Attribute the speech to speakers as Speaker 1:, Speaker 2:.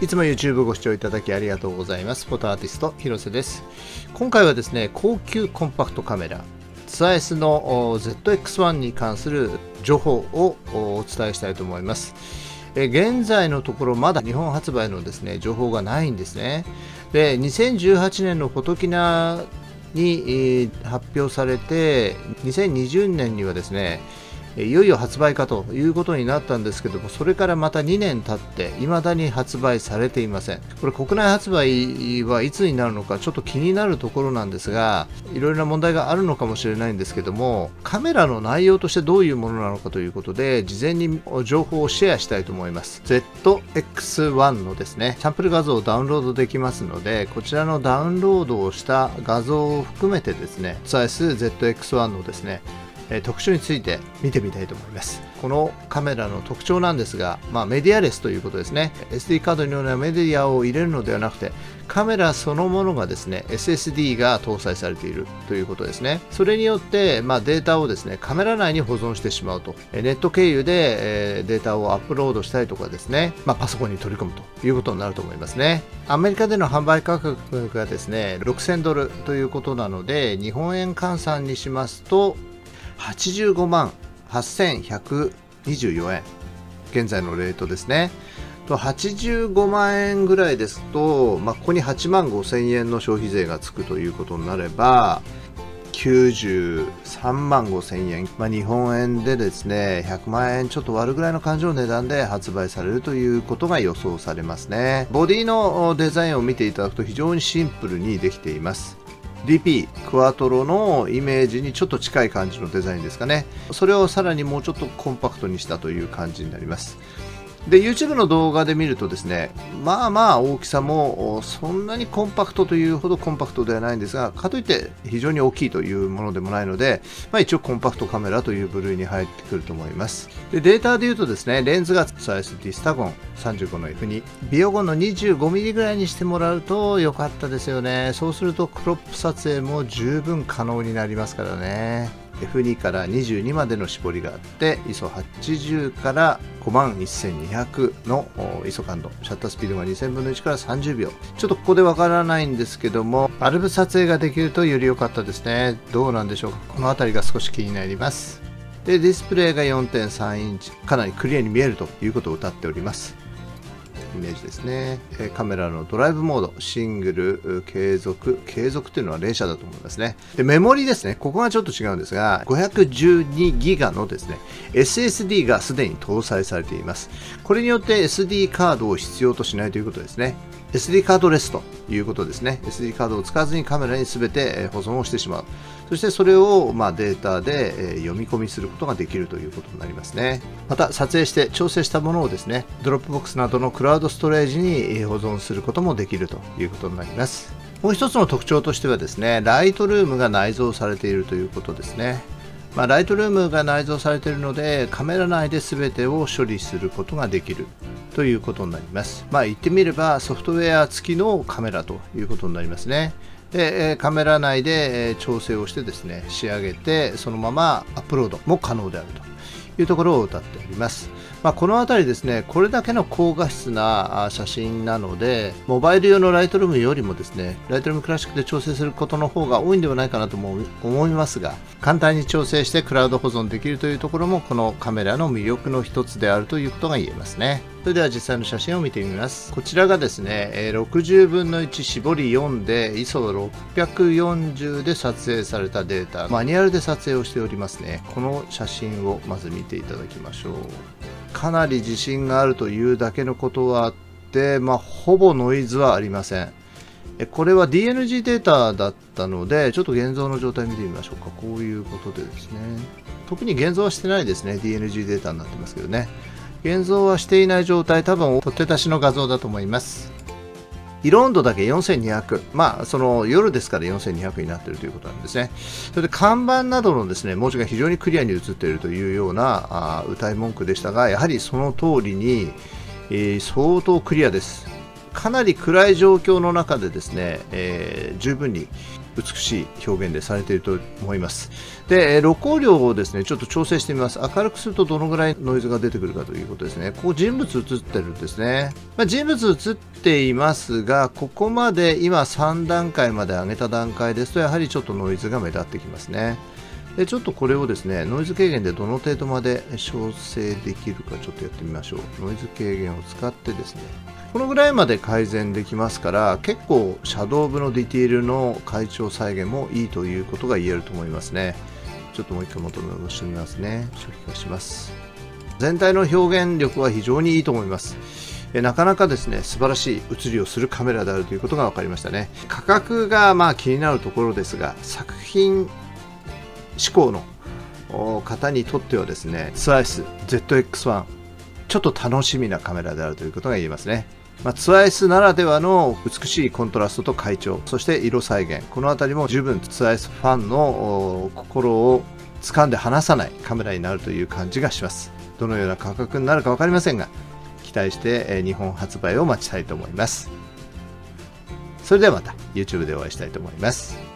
Speaker 1: いつも YouTube ご視聴いただきありがとうございます。フォトアーティスト、広瀬です。今回はですね、高級コンパクトカメラ、ツアー S の ZX1 に関する情報をお伝えしたいと思います。現在のところまだ日本発売のですね情報がないんですね。で2018年のフォトキナに発表されて2020年にはですねいよいよ発売かということになったんですけどもそれからまた2年経って未だに発売されていません。これ国内発売はいつになるのかちょっと気になるところなんですがいろいろな問題があるのかもしれないんですけどもカメラの内容としてどういうものなのかということで事前に情報をシェアしたいと思います。ZX1 のですねサンプル画像をダウンロードできますのでこちらのダウンロードをした画像を含めてですね XIS-ZX1 のですね特徴について見てみたいと思います。このカメラの特徴なんですが、まあ、メディアレスということですね。SD カードのようなメディアを入れるのではなくてカメラそのものがですね SSD が搭載されているということですね。それによって、まあ、データをですねカメラ内に保存してしまうと。ネット経由で、えデータをアップロードしたりとかですね、まあ、パソコンに取り込むということになると思いますね。アメリカでの販売価格がですね6000ドルということなので日本円換算にしますと85万8124円。現在のレートですね。と85万円ぐらいですと、まあ、ここに8万5000円の消費税がつくということになれば93万5000円、まあ、日本円でですね100万円ちょっと割るぐらいの感じの値段で発売されるということが予想されますね。ボディのデザインを見ていただくと非常にシンプルにできています。DP クワトロのイメージにちょっと近い感じのデザインですかね。それをさらにもうちょっとコンパクトにしたという感じになります。で YouTube の動画で見るとですねまあまあ大きさもそんなにコンパクトというほどコンパクトではないんですがかといって非常に大きいというものでもないので、まあ、一応コンパクトカメラという部類に入ってくると思います。でデータで言うとですねレンズがサイスディスタゴン35の F2 ビオゴンの 25mm ぐらいにしてもらうと良かったですよね。そうするとクロップ撮影も十分可能になりますからね。F2 から22までの絞りがあって ISO80 から5万1200の ISO 感度シャッタースピードが2000分の1から30秒。ちょっとここでわからないんですけどもバルブ撮影ができるとより良かったですね。どうなんでしょうか。この辺りが少し気になります。でディスプレイが4.3インチかなりクリアに見えるということを歌っております。イメージですね。カメラのドライブモード、シングル、継続、継続というのは連射だと思いますね。で、メモリですね。ここがちょっと違うんですが、512ギガのですね、SSD がすでに搭載されています。これによって SD カードを必要としないということですね。SD カードレスということですね。SD カードを使わずにカメラに全て保存をしてしまう。そしてそれを生データで読み込みすることができるということになりますね。また撮影して調整したものをですね、 Dropbox などのクラウドストレージに保存することもできるということになります。もう一つの特徴としてはですね、 Lightroom が内蔵されているということですね。まあ、ライトルームが内蔵されているのでカメラ内で全てを処理することができるということになります。まあ、言ってみればソフトウェア付きのカメラということになりますね。でカメラ内で調整をしてですね仕上げてそのままアップロードも可能であるというところを歌っております。まあ、この辺りですね、これだけの高画質な写真なので、モバイル用のライトルームよりもですね、ライトルームクラシックで調整することの方が多いんではないかなとも思いますが、簡単に調整してクラウド保存できるというところも、このカメラの魅力の一つであるということが言えますね。それでは実際の写真を見てみます。こちらがですね、60分の1絞り4で ISO640 で撮影されたデータ、マニュアルで撮影をしておりますね。この写真をまず見ていただきましょう。かなり自信があるというだけのことはあって、まあ、ほぼノイズはありません。これは DNG データだったので、ちょっと現像の状態見てみましょうか。こういうことでですね。特に現像はしてないですね。DNG データになってますけどね。現像はしていない状態、多分取って出しの画像だと思います。色温度だけ4200、まあ、その夜ですから4200になっているということなんですね。それで看板などのですね文字が非常にクリアに映っているというようなあ歌い文句でしたが、やはりその通りに、えー、相当クリアです。かなり暗い状況の中でですね、えー、十分に美しい表現でされていると思います。で露光量をですねちょっと調整してみます。明るくするとどのぐらいノイズが出てくるかということですね。ここ人物映ってるんですね、まあ、人物映っていますがここまで今3段階まで上げた段階ですとやはりちょっとノイズが目立ってきますね。でちょっとこれをですねノイズ軽減でどの程度まで調整できるかちょっとやってみましょう。ノイズ軽減を使ってですねこのぐらいまで改善できますから結構シャドウ部のディティールの階調再現もいいということが言えると思いますね。ちょっともう一回元に戻してみますね。初期化します。全体の表現力は非常にいいと思います。えなかなかですね素晴らしい写りをするカメラであるということが分かりましたね。価格がまあ気になるところですが作品志向の方にとってはですね、ツアイス ZX1 ちょっと楽しみなカメラであるということが言えますね。まあ、ツアイスならではの美しいコントラストと会長、そして色再現、この辺りも十分ツアイスファンの心を掴んで離さないカメラになるという感じがします。どのような価格になるか分かりませんが、期待して日本発売を待ちたいと思います。それではまた YouTube でお会いしたいと思います。